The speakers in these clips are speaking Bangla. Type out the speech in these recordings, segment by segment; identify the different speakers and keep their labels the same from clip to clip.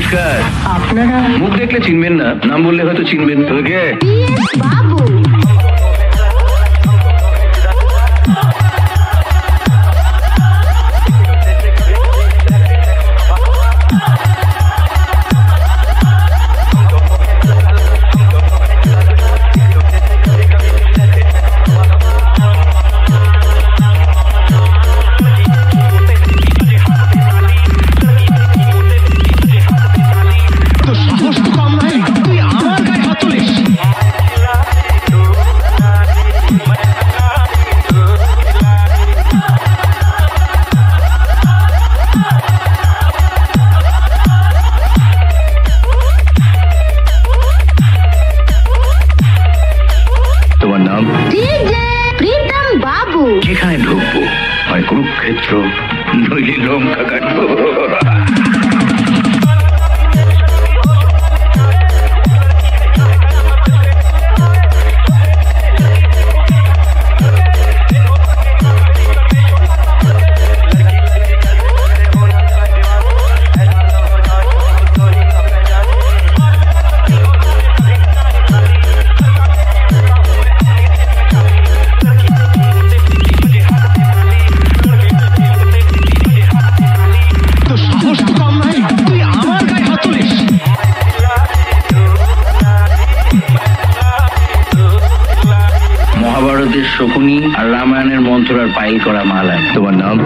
Speaker 1: নমস্কার।
Speaker 2: আপনারা
Speaker 1: মুখ দেখলে চিনবেন না নাম বললে হয়তো চিনবেন। তোকে
Speaker 2: বাবু
Speaker 1: যেখানে ঢুকবো। হয় কুরুক্ষেত্র নইলে লঙ্কা কাটবো শকুনি আর রামায়ণের মন্ত্র আর পাইল করা মালায় তোমার নাম?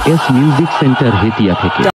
Speaker 3: টিএস মিউজিক সেন্টার হেতিয়া থেকে